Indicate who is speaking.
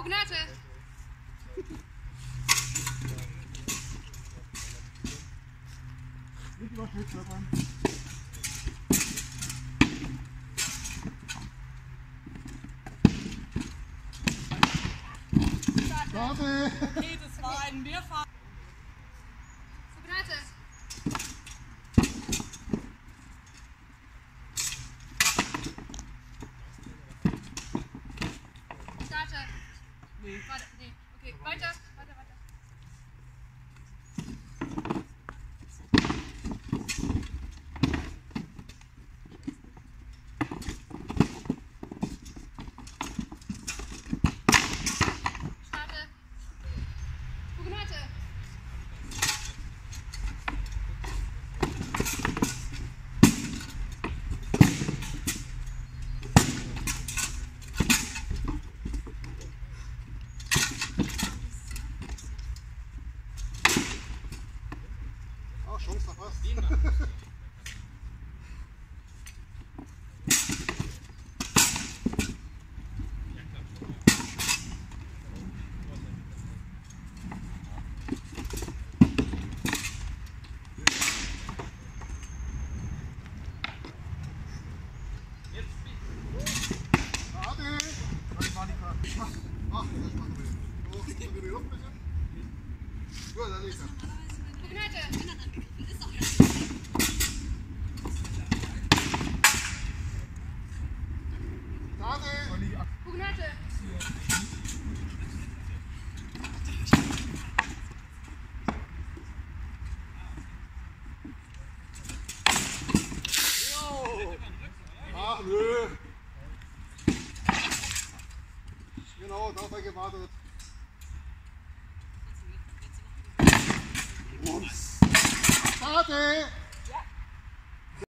Speaker 1: Pugnate.
Speaker 2: Nicht über Schnitt klappern. Starte!
Speaker 3: Okay, das war ein Mehrfach.
Speaker 1: Pugnate. Starte.
Speaker 3: Nee.
Speaker 1: Warte, nee. Okay, weiter, weiter, weiter. Starte. Pugnate.
Speaker 2: Ah, Chance verpasst. Starte! Das war Ach nö. Genau, darauf habe ich gewartet. Starte!